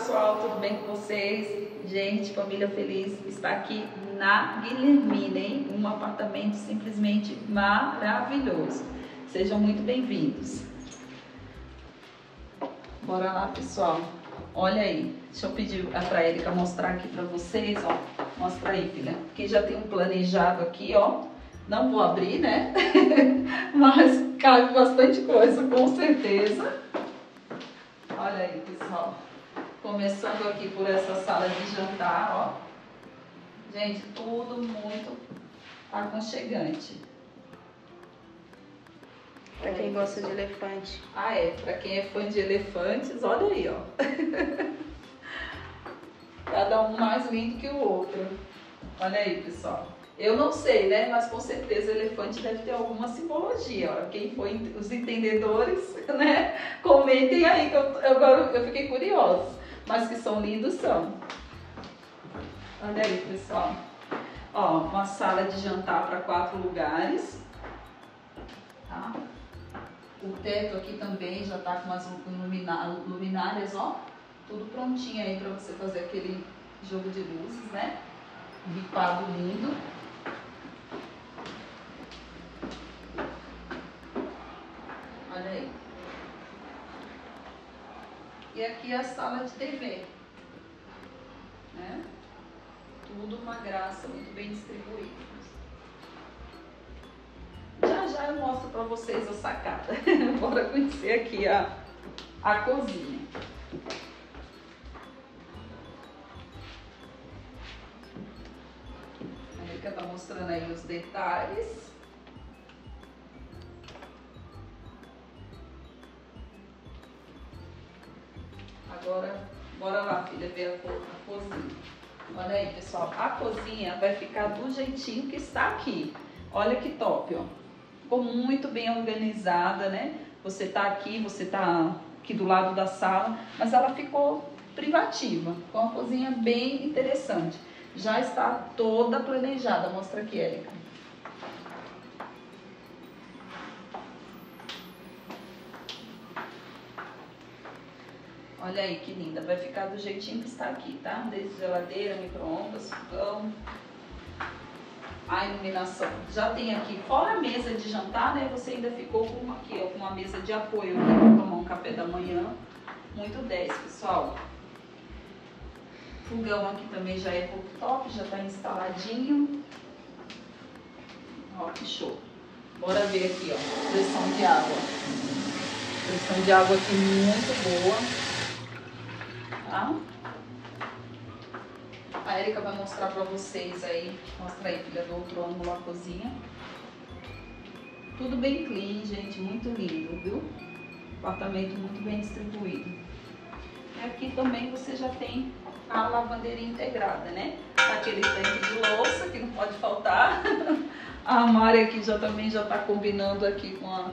pessoal, tudo bem com vocês? Gente, família feliz está aqui na Guilhermina, hein? Um apartamento simplesmente maravilhoso. Sejam muito bem-vindos. Bora lá, pessoal. Olha aí. Deixa eu pedir para Erika mostrar aqui para vocês, ó. Mostra aí, filha. Aqui já tem um planejado aqui, ó. Não vou abrir, né? Mas cabe bastante coisa, com certeza. Olha aí, pessoal. Começando aqui por essa sala de jantar, ó. Gente, tudo muito aconchegante. Pra quem gosta de elefante. Ah, é. Pra quem é fã de elefantes, olha aí, ó. Cada um mais lindo que o outro. Olha aí, pessoal. Eu não sei, né? Mas com certeza o elefante deve ter alguma simbologia. Ó. Quem foi os entendedores, né? Comentem aí, que eu, agora eu fiquei curiosa. Mas que são lindos, são. Olha aí, pessoal. Ó, uma sala de jantar para quatro lugares. Tá? O teto aqui também já tá com umas luminárias, ó. Tudo prontinho aí para você fazer aquele jogo de luzes, né? Bipado lindo. Olha aí. E aqui é a sala de TV. Né? Tudo uma graça, muito bem distribuído. Já já eu mostro para vocês a sacada. Bora conhecer aqui a, a cozinha. A Erika tá mostrando aí os detalhes. Agora, bora lá, filha, ver a, a cozinha. Olha aí, pessoal, a cozinha vai ficar do jeitinho que está aqui. Olha que top, ó. Ficou muito bem organizada, né? Você tá aqui, você tá aqui do lado da sala, mas ela ficou privativa, com uma cozinha bem interessante. Já está toda planejada. Mostra aqui, Érica. Olha aí que linda, vai ficar do jeitinho que está aqui, tá? Desde geladeira, micro-ondas, fogão, a iluminação. Já tem aqui, fora a mesa de jantar, né? Você ainda ficou com aqui, ó, com uma mesa de apoio aqui para tomar um café da manhã. Muito 10, pessoal. Fogão aqui também já é top, já está instaladinho. Ó, que show. Bora ver aqui, ó, pressão de água. Pressão de água aqui muito boa tá? A Erika vai mostrar pra vocês aí, mostra aí, filha, do outro ângulo a cozinha. Tudo bem clean, gente, muito lindo, viu? Apartamento muito bem distribuído. E aqui também você já tem a lavanderia integrada, né? Aquele tanque de louça que não pode faltar. A armário aqui já também já tá combinando aqui com, a,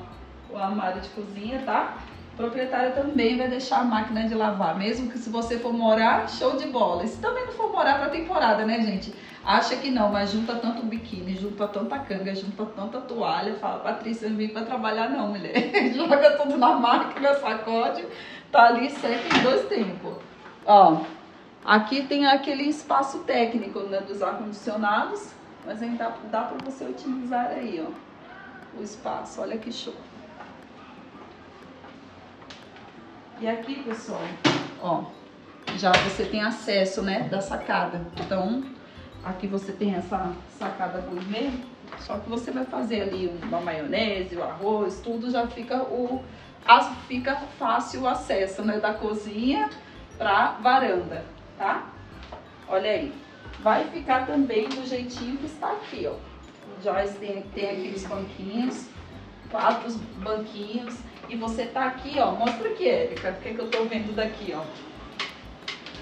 com a armário de cozinha, tá? O proprietário também vai deixar a máquina de lavar, mesmo que se você for morar, show de bola. E se também não for morar para temporada, né, gente? Acha que não, mas junta tanto biquíni, junta tanta canga, junta tanta toalha, fala, Patrícia, não vim para trabalhar não, mulher. Joga tudo na máquina, sacode, tá ali sempre em dois tempos. Ó, aqui tem aquele espaço técnico né, dos ar-condicionados, mas ainda dá para você utilizar aí, ó, o espaço. Olha que show. E aqui, pessoal, ó, já você tem acesso, né, da sacada. Então, aqui você tem essa sacada gourmet, só que você vai fazer ali uma maionese, o arroz, tudo já fica o fica fácil o acesso, né, da cozinha pra varanda, tá? Olha aí. Vai ficar também do jeitinho que está aqui, ó. O Joyce tem, tem aqueles banquinhos, quatro banquinhos. E você tá aqui, ó. Mostra aqui, Érica, o que, é que eu tô vendo daqui, ó.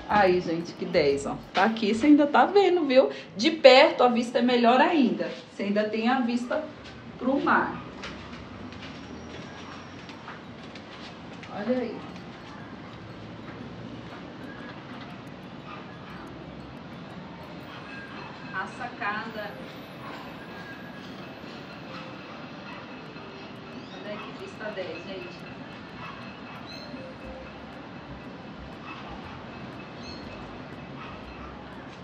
Aí, gente, que 10, ó. Tá aqui, você ainda tá vendo, viu? De perto a vista é melhor ainda. Você ainda tem a vista pro mar. Olha aí. A sacada Vista 10, gente.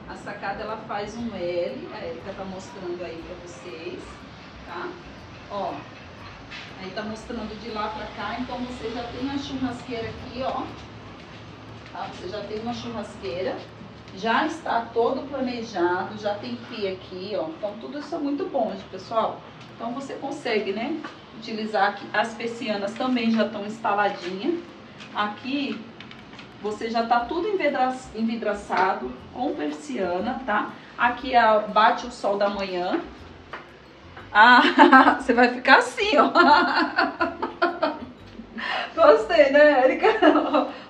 A sacada ela faz um L, a Erika tá mostrando aí pra vocês, tá? Ó, aí tá mostrando de lá pra cá, então você já tem a churrasqueira aqui, ó. Tá? Você já tem uma churrasqueira, já está todo planejado, já tem pia aqui, ó. Então tudo isso é muito bom, pessoal. Então você consegue, né, utilizar aqui. As persianas também já estão instaladinhas. Aqui você já tá tudo envidraçado com persiana, tá? Aqui é bate o sol da manhã. Ah, você vai ficar assim, ó. Gostei, né, Erika?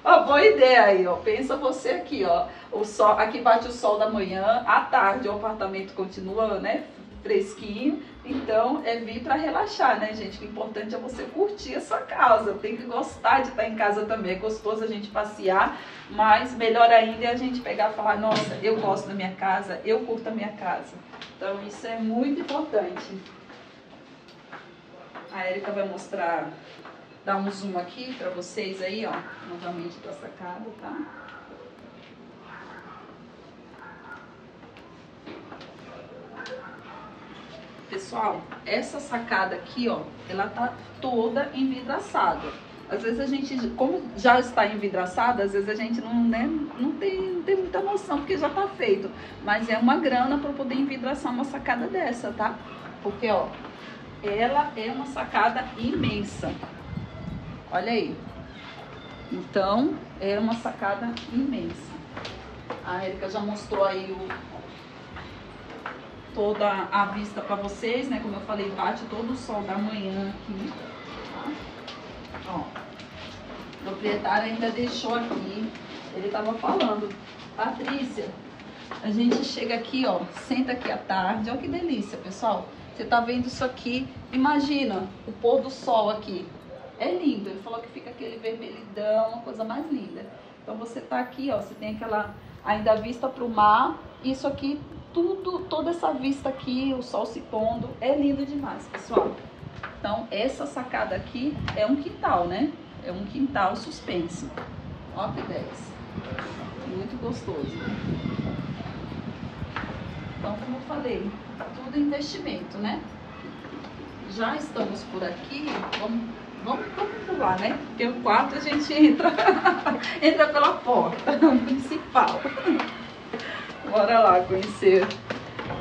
Uma boa ideia aí, ó. Pensa você aqui, ó. O sol, aqui bate o sol da manhã, à tarde o apartamento continua, né, fresquinho. Então, é vir para relaxar, né, gente? O importante é você curtir a sua casa. Tem que gostar de estar em casa também. É gostoso a gente passear, mas melhor ainda é a gente pegar e falar: nossa, eu gosto da minha casa, eu curto a minha casa. Então, isso é muito importante. A Erika vai mostrar, dar um zoom aqui para vocês aí, ó, novamente da sacada, tá? Pessoal, essa sacada aqui, ó, ela tá toda envidraçada. Às vezes a gente, como já está envidraçada, às vezes a gente não, né, não, tem, não tem muita noção, porque já tá feito. Mas é uma grana para poder envidraçar uma sacada dessa, tá? Porque, ó, ela é uma sacada imensa. Olha aí. Então, é uma sacada imensa. A Erika já mostrou aí o, toda a vista para vocês, né? Como eu falei, bate todo o sol da manhã aqui, tá? Ó, o proprietário ainda deixou aqui, ele tava falando, Patrícia, a gente chega aqui, ó, senta aqui à tarde, ó que delícia, pessoal. Você tá vendo isso aqui, imagina o pôr do sol aqui. É lindo, ele falou que fica aquele vermelhidão, uma coisa mais linda. Então você tá aqui, ó, você tem aquela ainda vista para o mar, isso aqui tudo, toda essa vista aqui, o sol se pondo, é lindo demais, pessoal. Então, essa sacada aqui é um quintal, né? É um quintal suspenso. Ó que 10. Muito gostoso. Então, como eu falei, tudo investimento, né? Já estamos por aqui, vamos, vamos, vamos pular, né? Porque o quarto a gente entra, entra pela porta principal. Bora lá conhecer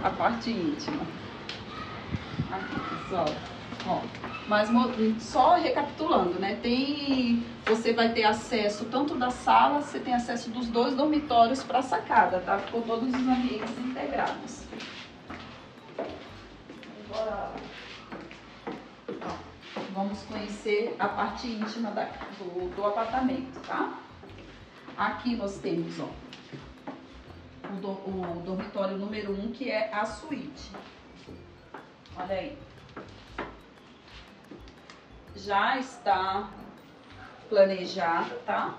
a parte íntima. Aqui, pessoal. Ó, mas só recapitulando, né? Tem, você vai ter acesso tanto da sala, você tem acesso dos dois dormitórios para a sacada, tá? Ficou todos os ambientes integrados. Bora Ó, vamos conhecer a parte íntima da, do, do apartamento, tá? Aqui nós temos, ó, o, do, o dormitório número 1, um, que é a suíte. Olha aí. Já está planejado, tá?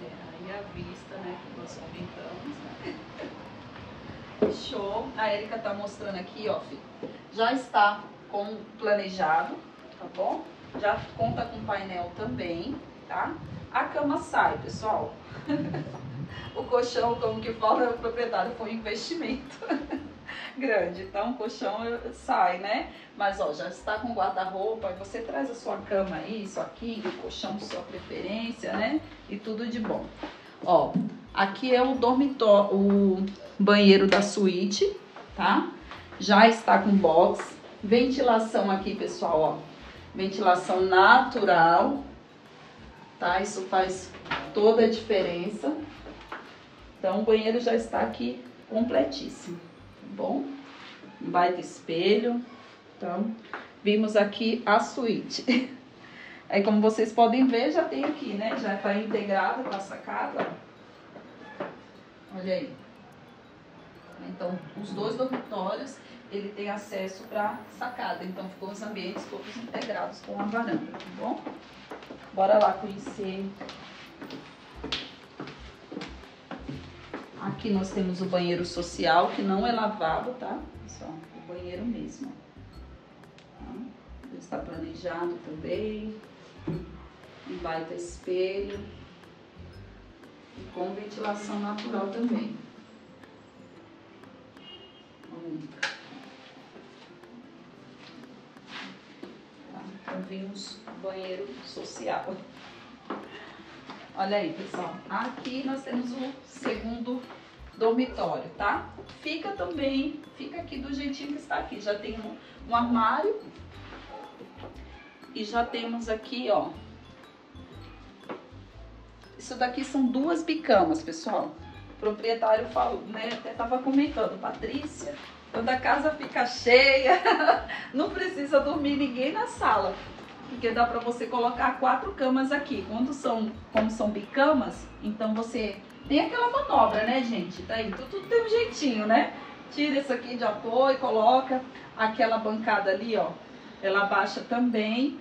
É, aí a vista, né, que nós comentamos. Né? Show. A Erika tá mostrando aqui, ó, filho. Já está com planejado, tá bom? Já conta com painel também, tá? A cama sai, pessoal. o colchão, como que fala o proprietário, foi um investimento grande. Então, o colchão sai, né? Mas, ó, já está com guarda-roupa, você traz a sua cama aí, isso aqui, o colchão sua preferência, né? E tudo de bom. Ó, aqui é o dormitório, o banheiro da suíte, tá? Já está com box. Ventilação aqui, pessoal, ó. Ventilação natural, tá? Isso faz toda a diferença. Então, o banheiro já está aqui completíssimo, tá bom? Um baita espelho. Então, vimos aqui a suíte. Aí, como vocês podem ver, já tem aqui, né? Já está integrado com a sacada. Olha aí. Então, os dois dormitórios, ele tem acesso para sacada. Então, ficou os ambientes todos integrados com a varanda, tá bom? Bora lá conhecer. Aqui nós temos o banheiro social, que não é lavado, tá? Só o banheiro mesmo. Tá? Está planejado também. Um baita espelho. E com ventilação natural também. Tá, vimos banheiro social. Olha aí, pessoal. Aqui nós temos o segundo dormitório, tá? Fica também, fica aqui do jeitinho que está aqui. Já tem um, um armário. E já temos aqui, ó. Isso daqui são duas bicamas, pessoal. O proprietário falou, né? Até tava comentando, Patrícia, quando a casa fica cheia, não precisa dormir ninguém na sala porque dá para você colocar quatro camas aqui. Quando são, como são bicamas, então você tem aquela manobra, né, gente? Tá aí, tudo, tudo tem um jeitinho, né? Tira isso aqui de apoio, coloca aquela bancada ali, ó. Ela baixa também.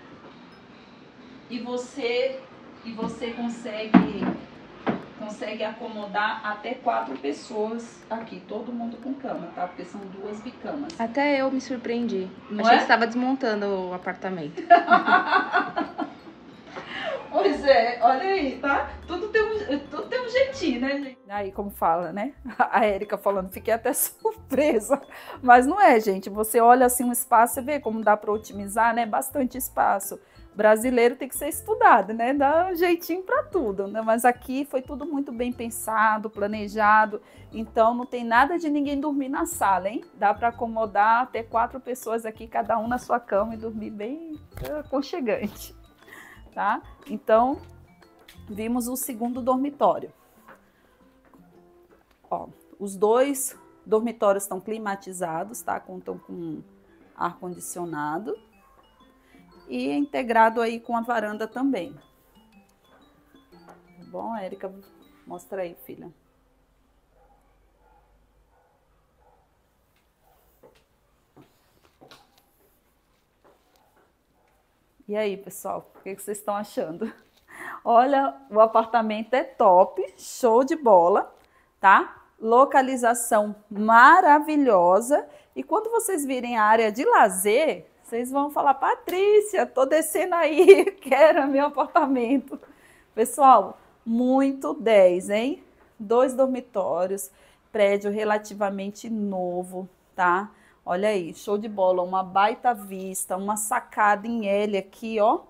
E você e você consegue consegue acomodar até quatro pessoas aqui, todo mundo com cama, tá? Porque são duas bicamas. Até eu me surpreendi. Não Achei é? que estava desmontando o apartamento. Pois é, olha aí, tá? Tudo tem um, tudo tem um jeitinho, né, gente? Aí, como fala, né? A Érica falando, fiquei até surpresa. Mas não é, gente. Você olha assim um espaço, você vê como dá para otimizar, né? Bastante espaço. Brasileiro tem que ser estudado, né? Dá um jeitinho para tudo, né? Mas aqui foi tudo muito bem pensado, planejado. Então não tem nada de ninguém dormir na sala, hein? Dá para acomodar até quatro pessoas aqui, cada um na sua cama e dormir bem aconchegante tá? Então, vimos o segundo dormitório. Ó, os dois dormitórios estão climatizados, tá? Contam com ar condicionado e é integrado aí com a varanda também. Tá bom, Érica? Mostra aí, filha. E aí, pessoal, o que vocês estão achando? Olha, o apartamento é top, show de bola, tá? Localização maravilhosa. E quando vocês virem a área de lazer, vocês vão falar, Patrícia, tô descendo aí, quero meu apartamento. Pessoal, muito 10, hein? Dois dormitórios, prédio relativamente novo, tá? Olha aí, show de bola, uma baita vista, uma sacada em L aqui, ó,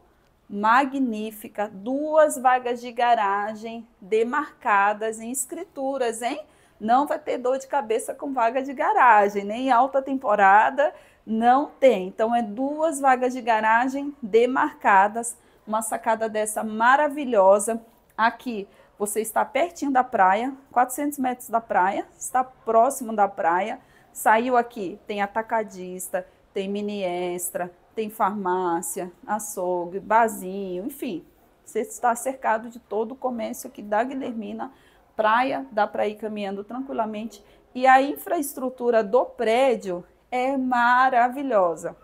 magnífica, duas vagas de garagem demarcadas em escrituras, hein? Não vai ter dor de cabeça com vaga de garagem, nem alta temporada, não tem. Então, é duas vagas de garagem demarcadas, uma sacada dessa maravilhosa. Aqui, você está pertinho da praia, 400 metros da praia, está próximo da praia. Saiu aqui, tem atacadista, tem mini extra, tem farmácia, açougue, barzinho, enfim. Você está cercado de todo o comércio aqui da Guilhermina. Praia, dá para ir caminhando tranquilamente. E a infraestrutura do prédio é maravilhosa.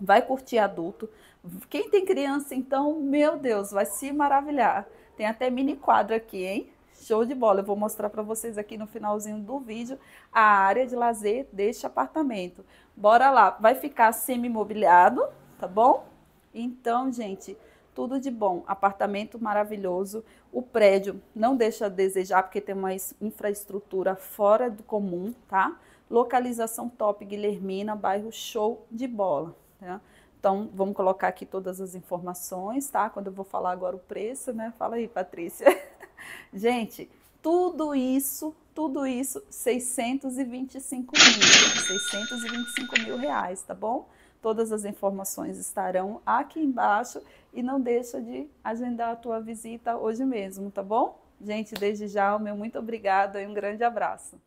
Vai curtir adulto. Quem tem criança, então, meu Deus, vai se maravilhar. Tem até mini quadro aqui, hein? Show de bola. Eu vou mostrar para vocês aqui no finalzinho do vídeo a área de lazer deste apartamento. Bora lá. Vai ficar semi-mobiliado, tá bom? Então, gente, tudo de bom. Apartamento maravilhoso. O prédio não deixa a desejar porque tem uma infraestrutura fora do comum, tá? Localização top Guilhermina, bairro show de bola, tá? Então, vamos colocar aqui todas as informações, tá? Quando eu vou falar agora o preço, né? Fala aí, Patrícia. Gente, tudo isso, tudo isso, 625 mil, 625 mil reais, tá bom? Todas as informações estarão aqui embaixo e não deixa de agendar a tua visita hoje mesmo, tá bom? Gente, desde já, o meu muito obrigada e um grande abraço.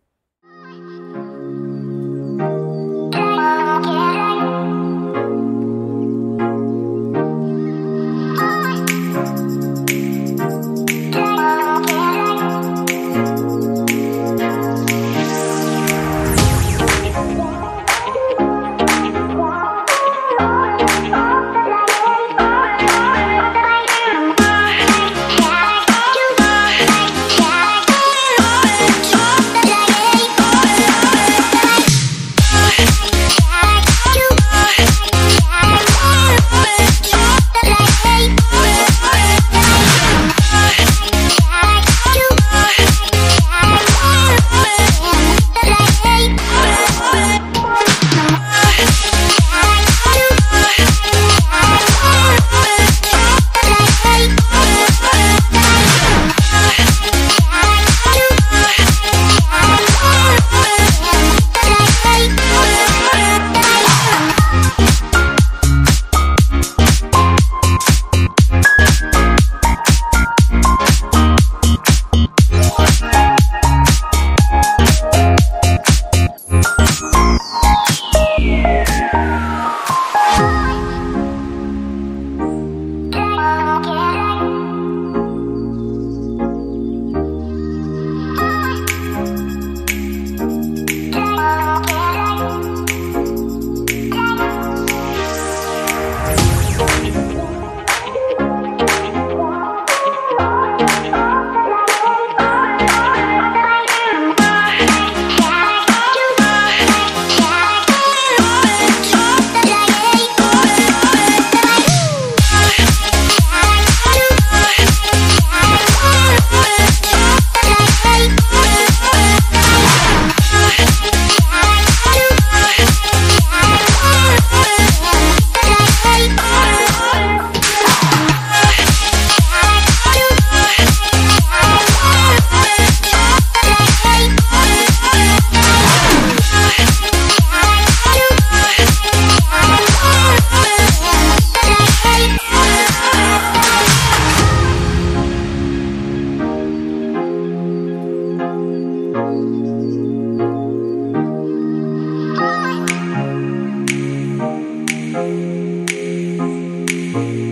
you.